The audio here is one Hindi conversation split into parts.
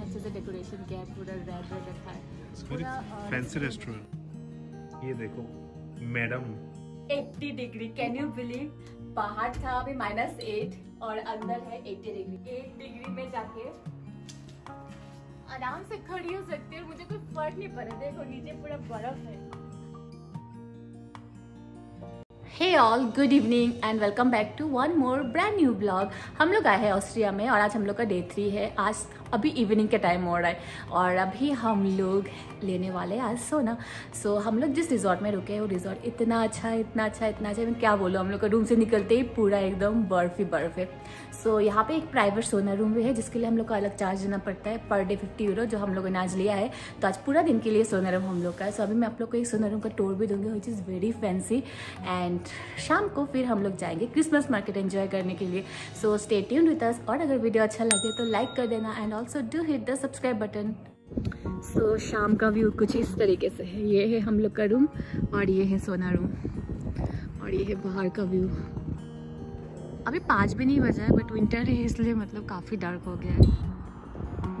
अच्छे से डेकोरेशन किया है पूरा रेड रेड रखा है। पूरा फैंसी रेस्टोरेंट ये देखो madam 80 degree can you believe बाहर था अभी माइनस एट और अंदर है 80 डिग्री 8 डिग्री में जाके आराम से खड़ी हो सकती है मुझे कोई फ़र्क नहीं पड़ा देखो नीचे पूरा बर्फ़ है। Hey all good evening and welcome back to one more brand new blog हम लोग आए हैं ऑस्ट्रिया में और आज हम लोग का डे थ्री है। आज अभी इवनिंग के टाइम हो रहा है। और अभी हम लोग लेने वाले हैं आज सोना। सो so, हम लोग जिस रिजॉर्ट में रुके हैं वो रिजॉर्ट इतना अच्छा है इतना अच्छा इतना अच्छा मैं क्या बोलूँ हम लोग का रूम से निकलते ही पूरा एकदम बर्फ़ ही बर्फ़ है। सो so, यहाँ पे एक प्राइवेट सोना रूम भी है जिसके लिए हम लोग को अलग चार्ज देना पड़ता है पर डे फिफ्टी यूरो जो हम लोगों ने आज लिया है। तो आज पूरा दिन के लिए सोना रूम हम लोग का है। सो so, अभी मैं आप लोग को एक सोना रूम का टूर भी दूँगी which is very fancy and शाम को फिर हम लोग जाएँगे क्रिसमस मार्केट एंजॉय करने के लिए। So stay tuned with us और अगर वीडियो अच्छा लगे तो लाइक कर देना। And also do hit the subscribe button so शाम का व्यू कुछ इस तरीके से है। ये है हम लोग का रूम और ये है सोना रूम और ये है बाहर का व्यू अभी पाँच भी नहीं बजा है बट विंटर है, इसलिए मतलब काफ़ी डार्क हो गया है।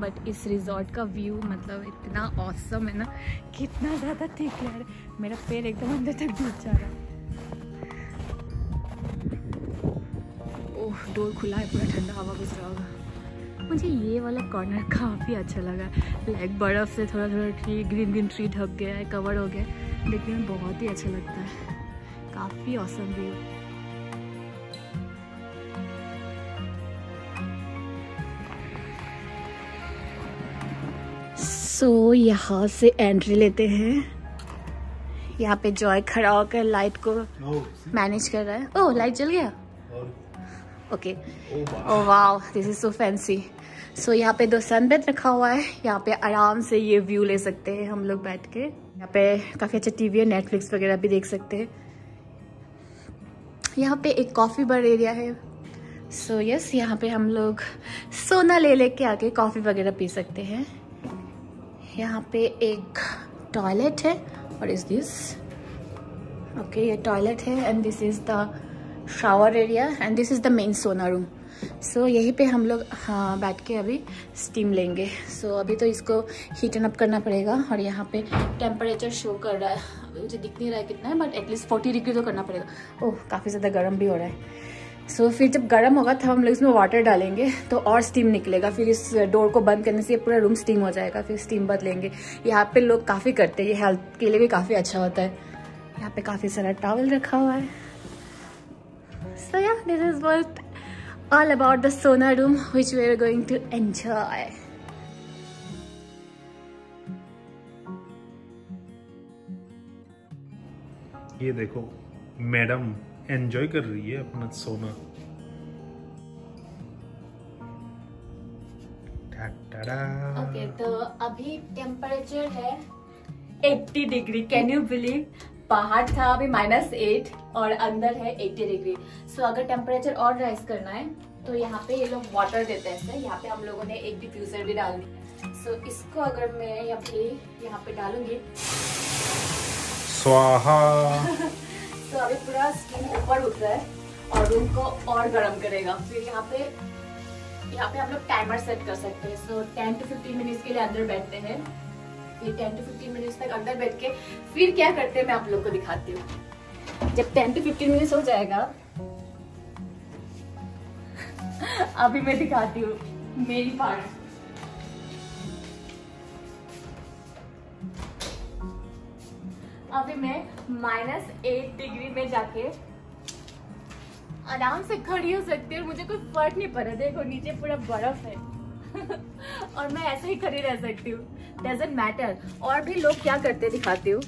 बट इस रिजॉर्ट का व्यू मतलब इतना औसम है ना, कितना ज़्यादा ठीक है। मेरा पैर एकदम अंदर तक डूब जा रहा है। ओह डोर खुला है, पूरा ठंडा हवा घुस रहा होगा। मुझे ये वाला कॉर्नर काफ़ी अच्छा लगा। लाइक बर्फ़ से थोड़ा थोड़ा ट्री ग्रीन ग्रीन ट्री ढक गया है कवर हो गया देखने में बहुत ही अच्छा लगता है। काफ़ी औसम व्यू सो so, यहाँ से एंट्री लेते हैं। यहाँ पे जॉय खड़ा होकर लाइट को मैनेज कर रहा है। ओह लाइट जल गया। Okay oh wow this is so fancy so यहाँ पे दो सनबेड रखा हुआ है। यहाँ पे आराम से ये व्यू ले सकते हैं हम लोग बैठ के। यहाँ पे काफ़ी अच्छा टीवी है नेटफ्लिक्स वगैरह भी देख सकते हैं। यहाँ पे एक कॉफ़ी बार एरिया है। सो so, यस yes, यहाँ पे हम लोग सोना ले लेके आके कॉफ़ी वगैरह पी सकते हैं। यहाँ पे एक टॉयलेट है और इज़ दिस ओके ये टॉयलेट है and this is the shower area and this is the main sauna room so यहीं पे हम लोग हाँ बैठ के अभी स्टीम लेंगे। सो so, अभी तो इसको हीटन अप करना पड़ेगा और यहाँ पे टेम्परेचर शो कर रहा है। मुझे दिख नहीं रहा है कितना है बट एटलीस्ट फोर्टी डिग्री तो करना पड़ेगा। ओह काफ़ी ज़्यादा गर्म भी हो रहा है। सो so, फिर जब गर्म होगा तब हम लोग इसमें वाटर डालेंगे तो और स्टीम निकलेगा। फिर इस डोर को बंद करने से पूरा रूम स्टीम हो जाएगा फिर स्टीम बदलेंगे। यहाँ पे लोग काफ़ी करते हैं ये हेल्थ के लिए भी काफ़ी अच्छा होता है। यहाँ पे काफ़ी सारा टॉवल रखा हुआ है। So yeah this is what all about the sauna room which we are going to enjoy ये देखो मैडम एंजॉय कर रही है अपना सोना ओके okay, तो अभी टेम्परेचर है 80 डिग्री कैन यू बिलीव बाहर था अभी माइनस एट और अंदर है 80 डिग्री सो अगर टेम्परेचर और राइज करना है तो यहाँ पे ये लोग वाटर देते हैं ऐसे यहाँ पे हम लोगों ने एक डिफ्यूजर भी डाल दिया सो so, इसको अगर मैं अभी यहाँ पे डालूँगी। स्वाहा। तो अभी पूरा स्किन ऊपर उठ रहा है और रूम को और गर्म करेगा. फिर यहाँ पे यहाँ पे हम लोग टाइमर सेट कर सकते हैं. So ten to fifteen minutes के लिए अंदर बैठते हैं. टेन टू फिफ्टीन मिनट्स तक अंदर बैठ के फिर क्या करते हैं, मैं आप लोग को दिखाती हूँ। जब टेन टू फिफ्टीन मिनट्स हो जाएगा, अभी मैं दिखाती हूँ मेरी पार्ट अभी मैं माइनस एट डिग्री में जाके आराम से खड़ी हो सकती हूँ, मुझे कोई फ़र्क नहीं पड़ा। देखो, नीचे पूरा बर्फ़ है। और मैं ऐसे ही खड़ी रह सकती हूँ। डजेंट मैटर और भी लोग क्या करते दिखाती हूँ?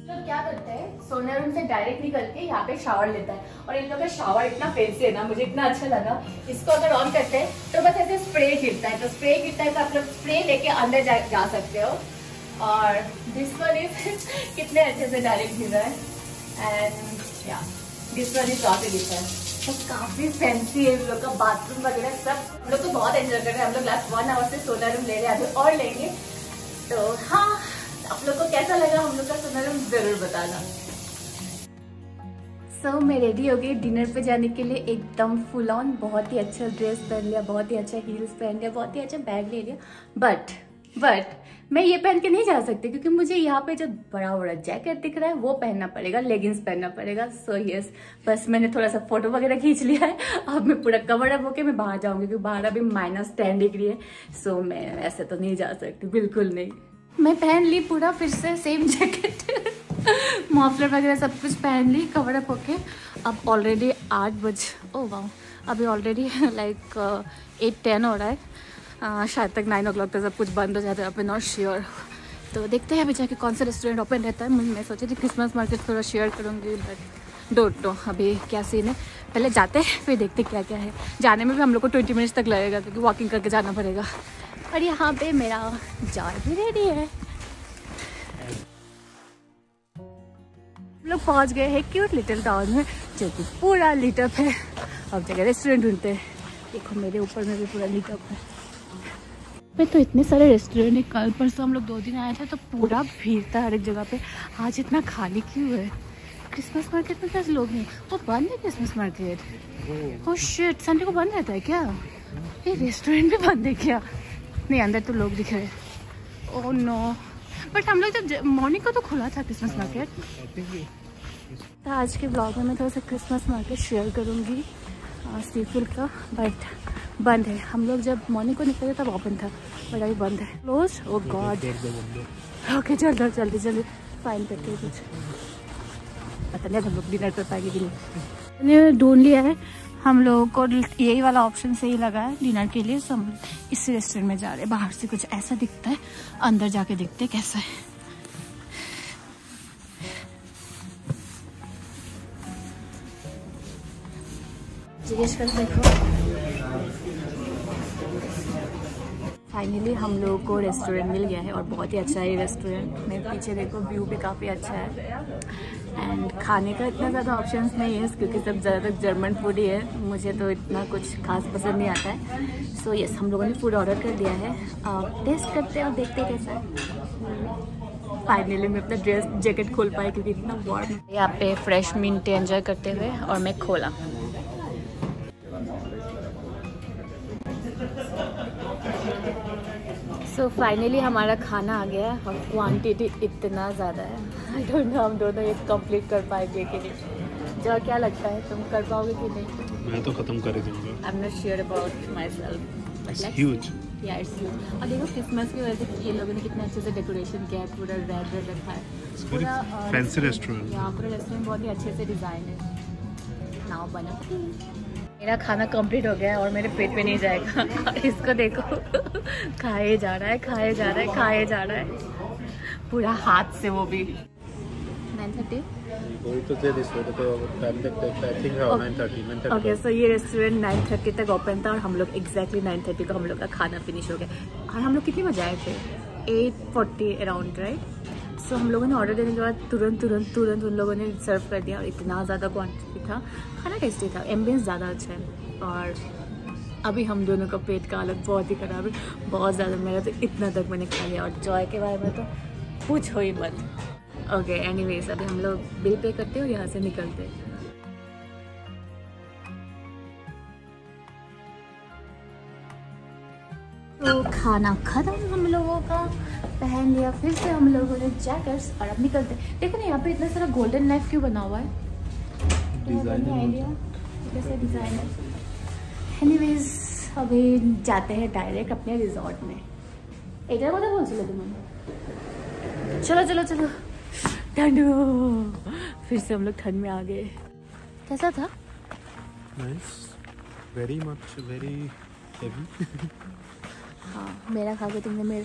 लोग रूम से डायरेक्ट निकल के यहाँ पे शावर लेता है। और इन लोग का शावर इतना फैंसी है ना मुझे इतना अच्छा लगा। इसको अगर ऑन करते हैं तो बस ऐसे स्प्रे गिरता है। तो स्प्रे गिरता है तो आप लोग स्प्रे लेके अंदर जा, जा सकते हो। और दिस वन इज़ कितने अच्छे से डायरेक्ट गिर रहा है and yeah this one is काफ़ी डिफरेंट काफ़ी फैंसी है लोग का बाथरूम वगैरह सब। हम लोग तो बहुत एंजॉय कर रहे हैं। हम लोग लास्ट वन आवर से रूम ले रहे हैं अभी और लेंगे। तो हाँ आप लोग को कैसा लगा हम लोग का सोलर रूम ज़रूर बताना। सो so, मैं रेडी हो गई डिनर पे जाने के लिए। एकदम फुल ऑन बहुत ही अच्छा ड्रेस पहन लिया बहुत ही अच्छा हील्स पहन लिया बहुत ही अच्छा बैग ले लिया। बट बट मैं ये पहन के नहीं जा सकती क्योंकि मुझे यहाँ पे जो बड़ा बड़ा जैकेट दिख रहा है वो पहनना पड़ेगा लेगिंग्स पहनना पड़ेगा। सो so, यस yes, बस मैंने थोड़ा सा फ़ोटो वगैरह खींच लिया है। अब मैं पूरा कवर अप होके मैं बाहर जाऊँगी क्योंकि बाहर अभी माइनस टेन डिग्री है। सो so, मैं ऐसे तो नहीं जा सकती बिल्कुल नहीं। मैं पहन ली पूरा फिर से सेम जैकेट मॉफलर वगैरह सब कुछ पहन ली कवर अप होके। अब ऑलरेडी आठ बज ओ वाह अभी ऑलरेडी लाइक एट टेन हो रहा है। शायद तक नाइन ओ क्लॉक तक सब कुछ बंद हो जाता है, अपन नॉट श्योर तो देखते हैं अभी जाके कौन सा रेस्टोरेंट ओपन रहता है। मैं सोची थी क्रिसमस मार्केट थोड़ा शेयर करूँगी बट डोंट नो अभी क्या सीन है। पहले जाते हैं, फिर देखते क्या क्या है। जाने में भी हम लोग को ट्वेंटी मिनट्स तक लगेगा, क्योंकि वॉकिंग करके जाना पड़ेगा। और यहाँ पे मेरा जार भी रेडी है। लोग पहुँच गए हैं क्यूट लिटिल टाउन में, जो कि पूरा लिटअप है। अब जगह रेस्टोरेंट ढूंढते हैं। देखो मेरे ऊपर में भी पूरा लिटअप है। पे तो इतने सारे रेस्टोरेंट है, कल परसों हम लोग दो दिन आए थे तो पूरा भीड़ था हर एक जगह पे। आज इतना खाली क्यों है? क्रिसमस मार्केट में कैसे लोग हैं? वो बंद है Christmas market oh shit Sunday को बंद रहता है क्या? ये रेस्टोरेंट भी बंद है क्या? नहीं, अंदर तो लोग दिख रहे ओ नो बट हम लोग जब मॉर्निंग को तो खुला था क्रिसमस मार्केट तो आज के ब्लॉग में मैं थोड़ा सा क्रिसमस मार्केट शेयर करूँगी सी फ़ूड का बट बंद है। हम लोग जब मॉर्निंग को निकले तब ओपन था बट अभी बंद है। क्लोज ओ गॉड ओके चल जल्दी जल्दी फाइन करते कुछ। पता नहीं हम लोग डिनर कर पाएँगे कि नहीं। ढूंढ लिया है। हम लोगों को यही वाला ऑप्शन सही लगा है डिनर के लिए। सब इस रेस्टोरेंट में जा रहे हैं। बाहर से कुछ ऐसा दिखता है। अंदर जाके देखते हैं कैसा है। जिज्ञेस कर देखो। फाइनली हम लोगों को रेस्टोरेंट मिल गया है और बहुत ही अच्छा है रेस्टोरेंट मेरे पीछे देखो व्यू भी काफ़ी अच्छा है. एंड खाने का इतना ज़्यादा ऑप्शंस नहीं है क्योंकि सब ज़्यादातर जर्मन फ़ूड ही है. मुझे तो इतना कुछ खास पसंद नहीं आता है. सो so, यस yes, हम लोगों ने फ़ूड ऑर्डर कर दिया है. टेस्ट करते हैं और देखते हैं कैसा है. फाइनली मैं अपना ड्रेस जैकेट खोल पाई क्योंकि इतना वार्म यहाँ पे फ्रेश मिनट एंजॉय करते हुए और मैं खोला. सो so, फाइनली हमारा खाना आ गया है। और क्वांटिटी इतना ज़्यादा है। आई डोंट नो हम दोनों ये कंप्लीट कर पाएँगे कि नहीं। जो क्या लगता है तुम कर पाओगे कि नहीं? मैं तो ख़त्म कर दूँगा। I am not sure about myself it's huge yeah it's huge और देखो क्रिसमस की वजह से ये लोगों ने कितने अच्छे से डेकोरेशन किया है पूरा रेड रेड रखा है। पूरा फैंसी रेस्टोरेंट यहाँ पूरा रेस्टोरेंट बहुत ही अच्छे से डिज़ाइन है। नाव बना। मेरा खाना कंप्लीट हो गया है और मेरे पेट पे नहीं जाएगा। इसको देखो। खाए जा रहा है खाए जा रहा है खाए जा रहा है। पूरा हाथ से वो भी। ओके सो ये रेस्टोरेंट नाइन थर्टी तक ओपन था और हम लोग एग्जैक्टली नाइन थर्टी को हम लोग का खाना फिनिश हो गया। और हम लोग कितने बजे आए थे? Eight forty around right so हम लोगों ने ऑर्डर देने के बाद तुरंत तुरंत तुरंत उन लोगों ने सर्व कर दिया और इतना ज़्यादा क्वान्टिटी था। खाना टेस्टी था एम्बियंस ज़्यादा अच्छा है। और अभी हम दोनों का पेट का हालत बहुत ही ख़राब है, बहुत ज़्यादा मेरा तो इतना तक मैंने खा लिया। और जॉय के बारे में तो पूछ हो ही मत। ओके एनीवेज अभी हम लोग बिल पे करते हैं और यहाँ से निकलते हैं। तो खाना खत्म हम लोगों का। पहन लिया फिर से हम लोगों ने जैकेट्स और अब निकलते देखो ना यहाँ पे इतना सारा गोल्डन नाइफ क्यों बना हुआ है? तो डिज़ाइनर अभी जाते हैं डायरेक्ट अपने रिजॉर्ट में। एक चलो चलो चलो। ठंड फिर से हम लोग ठंड में आ गए। कैसा था? Nice. very much, very heavy. हाँ मेरा खा के तुमने मेरे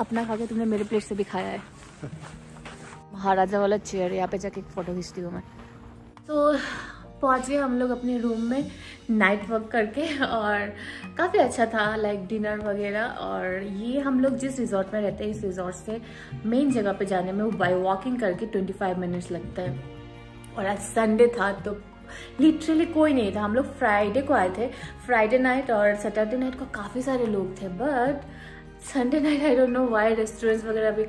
अपना खा के तुमने मेरे प्लेट से भी खाया है। महाराजा वाला चेयर यहाँ पे जाके एक फ़ोटो खींचती हूँ मैं। तो पहुँच गए हम लोग अपने रूम में नाइट वर्क करके, और काफ़ी अच्छा था लाइक डिनर वगैरह। और ये हम लोग जिस रिजॉर्ट में रहते हैं, इस रिजॉर्ट से मेन जगह पे जाने में वो बाई वॉकिंग करके 25 मिनट्स लगता है। और आज संडे था तो लिटरली कोई नहीं था। हम लोग फ्राइडे को आए थे। फ्राइडे नाइट और सैटरडे नाइट को काफ़ी सारे लोग थे but Sunday night I don't know why restaurants वगैरह भी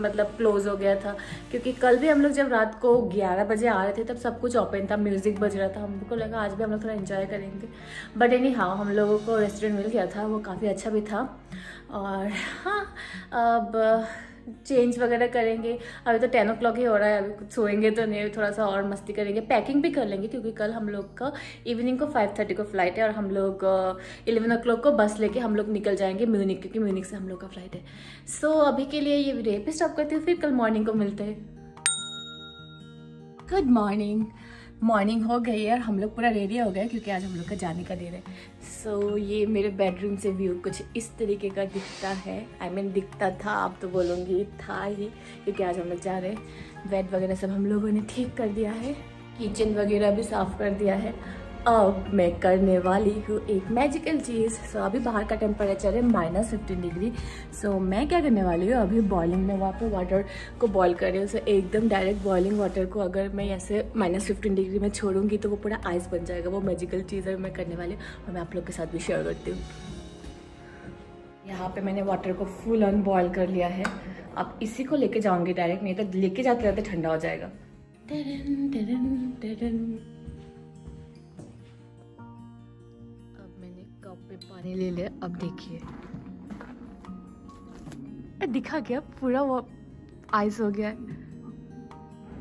मतलब क्लोज हो गया था। क्योंकि कल भी हम लोग जब रात को 11 बजे आ रहे थे, तब सब कुछ ओपन था म्यूज़िक बज रहा था। हमको लगा आज भी हम लोग थोड़ा इन्जॉय करेंगे। बट एनी हाँ हम लोगों को रेस्टोरेंट मिल गया था, वो काफ़ी अच्छा भी था। और हाँ अब चेंज वगैरह करेंगे। अभी तो टेन ओ ही हो रहा है अभी कुछ सोएँगे तो नहीं थोड़ा सा और मस्ती करेंगे। पैकिंग भी कर लेंगे क्योंकि कल हम लोग का इवनिंग को फाइव थर्टी को फ़्लाइट है और हम लोग इलेवन ओ को बस लेके हम लोग निकल जाएँगे म्यूनिक क्योंकि म्यूनिक से हम लोग का फ़्लाइट है। सो so, अभी के लिए ये वीडियो पे स्टॉप करती हूँ फिर कल मॉर्निंग को मिलते हैं। गुड मॉर्निंग मॉर्निंग हो गई है और हम लोग पूरा रेडी हो गए क्योंकि आज हम लोग का जाने का दिन है। सो so, ये मेरे बेडरूम से व्यू कुछ इस तरीके का दिखता है। आई I मीन mean, दिखता था आप तो बोलूँगी था ही क्योंकि आज हम लोग जा रहे हैं। बेड वगैरह सब हम लोगों ने ठीक कर दिया है। किचन वगैरह भी साफ़ कर दिया है। अब मैं करने वाली हूँ एक मैजिकल चीज़। सो so, अभी बाहर का टेम्परेचर है माइनस फिफ्टीन डिग्री सो मैं क्या करने वाली हूँ? अभी बॉइलिंग में वहाँ पर वाटर को बॉईल कर रही हूँ। सो so, एकदम डायरेक्ट बॉइलिंग वाटर को अगर मैं ऐसे माइनस फिफ्टीन डिग्री में छोड़ूँगी तो वो पूरा आइस बन जाएगा। वो मैजिकल चीज़ है मैं करने वाली हूँ। और मैं आप लोग के साथ भी शेयर करती हूँ। यहाँ पे मैंने वाटर को फुल ऑन बॉयल कर लिया है। अब इसी को लेके जाऊँगी डायरेक्ट नहीं तो लेके जाते जाते ठंडा हो जाएगा। पानी ले लिया अब देखिए। दिखा गया पूरा वो आइस हो गया।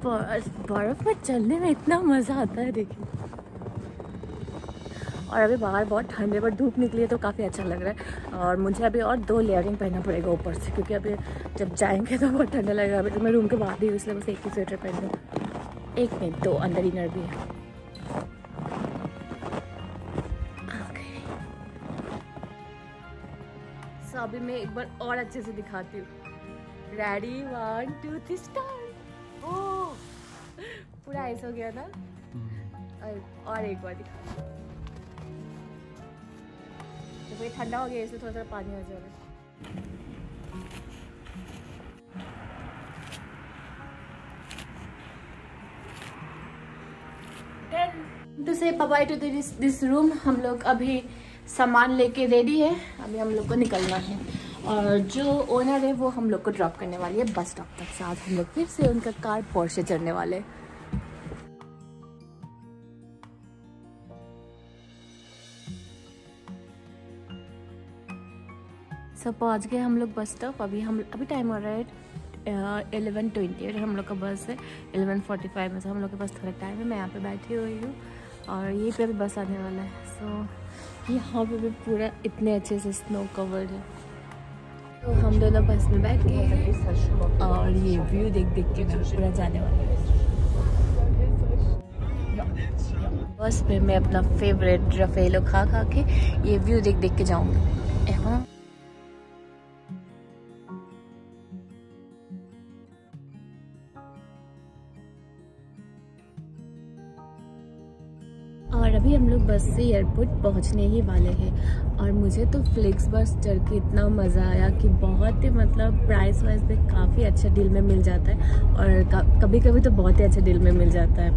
बर्फ़ में चलने में इतना मज़ा आता है, देखिए। और अभी बाहर बहुत ठंड है बट धूप निकली है तो काफ़ी अच्छा लग रहा है। और मुझे अभी और दो लेयरिंग पहनना पड़ेगा ऊपर से, क्योंकि अभी जब जाएँगे तो बहुत ठंडा लगेगा। अभी तो मैं रूम के बाहर ही हूँ, इसलिए बस एक ही स्वेटर पहन लूँ एक मिनट दो, अंदर इनर भी है। अभी मैं एक बार और अच्छे से दिखाती हूँ। Ready one two three start oh पूरा ऐसा हो गया था हम्म। और एक बार दिखा। तो ठंडा हो गया इसलिए थोड़ा सा पानी आ जाएगा। To say bye bye to this this room हम लोग अभी सामान लेके रेडी है। अभी हम लोग को निकलना है। और जो ओनर है, वो हम लोग को ड्रॉप करने वाली है बस स्टॉप तक। साथ हम लोग फिर से उनका कार पोर्शे चढ़ने वाले सब पहुँच गए हम लोग बस स्टॉप अभी हम, अभी टाइम हो रहा है एलेवन ट्वेंटी और हम लोग का बस है एलेवन फोर्टी फाइव में। से हम लोग के पास थोड़ा टाइम है, मैं यहाँ पे बैठी हुई हूँ और यहीं पे अभी बस आने वाला है। सो यहाँ पे भी पूरा इतने अच्छे से स्नो कवर्ड है। तो हम दोनों बस में बैठ गए और ये व्यू देख देख के पूरा जाने वाला बस में मैं अपना फेवरेट रफेलो खा खा के ये व्यू देख देख के जाऊँगी। हाँ बस से एयरपोर्ट पहुँचने ही वाले हैं। और मुझे तो फ्लिक्स बस चढ़ के इतना मज़ा आया कि बहुत ही मतलब प्राइस वाइज पे काफ़ी अच्छा डील में मिल जाता है और कभी कभी तो बहुत ही अच्छा डील में मिल जाता है।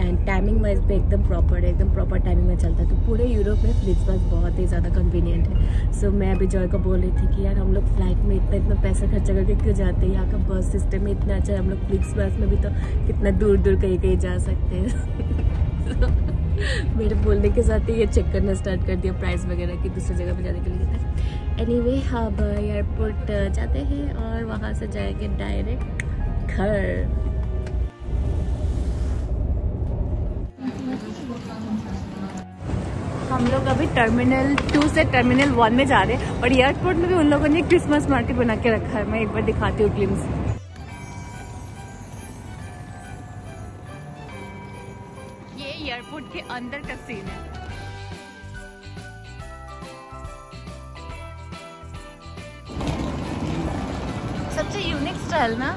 एंड टाइमिंग वाइज भी एकदम प्रॉपर है एकदम प्रॉपर टाइमिंग में चलता है। तो पूरे यूरोप में फ्लिक्स बस बहुत ही ज़्यादा कन्वीनियंट है। सो so, मैं अभी जॉय को बोल रही थी कि यार हम लोग फ़्लाइट में इतना इतना पैसा खर्चा करके क्यों जाते हैं? यहाँ का बस सिस्टम ही इतना अच्छा है। हम लोग फ्लिक्स बस में भी तो कितना दूर दूर कहीं कहीं जा सकते हैं। मेरे बोलने के साथ ही ये चेक करना स्टार्ट कर दिया प्राइस वगैरह की दूसरी जगह पे जाने के लिए। एनी वे अब एयरपोर्ट जाते हैं और वहाँ से जाएँगे डायरेक्ट घर। हम लोग अभी टर्मिनल टू से टर्मिनल वन में जा रहे हैं और एयरपोर्ट में भी उन लोगों ने क्रिसमस मार्केट बना के रखा है। मैं एक बार दिखाती हूँ ग्लिम्स अंदर का सीन है सबसे यूनिक स्टाइल ना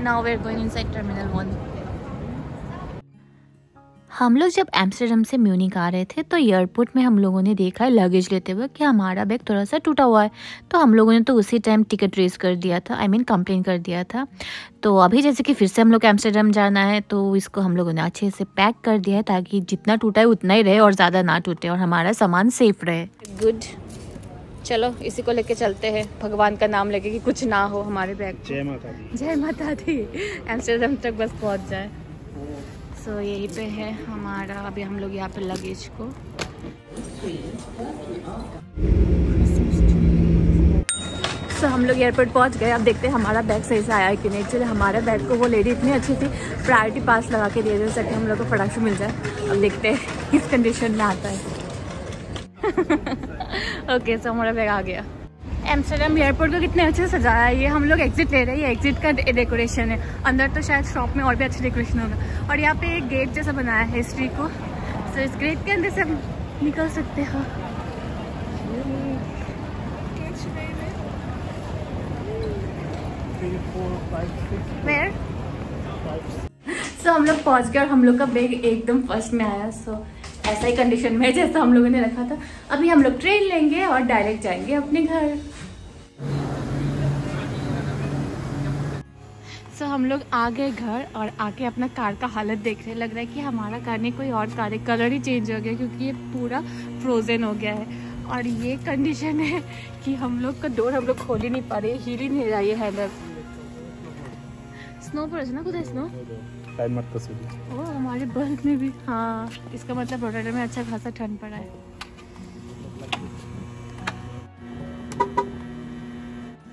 now we're going inside terminal 1 हम लोग जब एम्स्टरडम से म्यूनिक आ रहे थे तो एयरपोर्ट में हम लोगों ने देखा है लगेज लेते हुए कि हमारा बैग थोड़ा सा टूटा हुआ है। तो हम लोगों ने तो उसी टाइम टिकट रेस कर दिया था आई मीन कंप्लेन कर दिया था। तो अभी जैसे कि फिर से हम लोग एम्स्टरडम जाना है तो इसको हम लोगों ने अच्छे से पैक कर दिया है ताकि जितना टूटा है उतना ही रहे और ज़्यादा ना टूटे और हमारा सामान सेफ़ रहे। गुड चलो इसी को लेके चलते हैं। भगवान का नाम लेके कि कुछ ना हो हमारे बैग जय माता दी। जय माता दी। एम्स्टरडम तक बस पहुँच जाए। सो so, यही पे है हमारा अभी हम लोग यहाँ पे लगेज को। सो so, हम लोग एयरपोर्ट पहुँच गए। अब देखते हैं हमारा बैग सही से आया है कि नहीं। एक्चुअली हमारे बैग को वो लेडी इतनी अच्छी थी प्रायोरिटी पास लगा के दिए थे ताकि हम लोग को फटाक से मिल जाए। अब देखते हैं किस कंडीशन में आता है। ओके सो हमारा बैग आ गया। एम्स्टरडेम एयरपोर्ट को कितने अच्छे से सजाया है। ये हम लोग एग्जिट ले रहे हैं। ये एग्जिट का डेकोरेशन है। अंदर तो शायद शॉप में और भी अच्छा डेकोरेशन होगा। और यहाँ पे एक गेट जैसा बनाया है हिस्ट्री को। तो इस गेट के अंदर से हम निकल सकते हो। सो so, हम लोग पहुँच गए और हम लोग का बैग एकदम फ़र्स्ट में आया। सो so, ऐसा ही कंडीशन में जैसा हम लोगों ने रखा था। अभी हम लोग ट्रेन लेंगे और डायरेक्ट जाएँगे अपने घर। सो so, हम लोग आ गए घर और आके अपना कार का हालत देख रहे लग रहा है कि हमारा कार नहीं कोई और कार है। कलर ही चेंज हो गया क्योंकि ये पूरा फ्रोजन हो गया है। और ये कंडीशन है कि हम लोग का डोर हम लोग खोल ही नहीं पा रहे हिल ही नहीं रहा ये हैंडल स्नो पड़े ना खुद स्नो ओ हमारे बल्ब में भी। हाँ इसका मतलब रोटाटर में अच्छा खासा ठंड पड़ा है।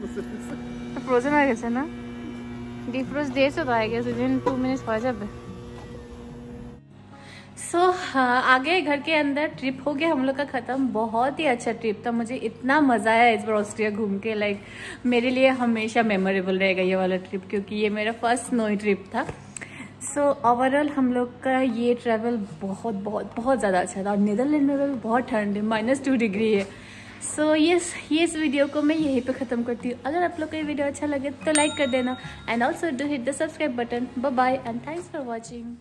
फ्रोजन आ गया ना? टू मिनट्स सो आगे घर के अंदर ट्रिप हो गया हम लोग का ख़त्म। बहुत ही अच्छा ट्रिप था मुझे इतना मज़ा आया इस बार ऑस्ट्रिया घूम के लाइक मेरे लिए हमेशा मेमोरेबल रहेगा ये वाला ट्रिप क्योंकि ये मेरा फ़र्स्ट स्नो ट्रिप था। सो so, ओवरऑल हम लोग का ये ट्रैवल बहुत बहुत बहुत ज़्यादा अच्छा था। और नीदरलैंड में भी बहुत ठंड है माइनस टू डिग्री है। सो so, ये yes, ये इस वीडियो को मैं यहीं पे ख़त्म करती हूँ। अगर आप लोग को ये वीडियो अच्छा लगे तो लाइक कर देना। And also do hit the subscribe button bye and thanks for watching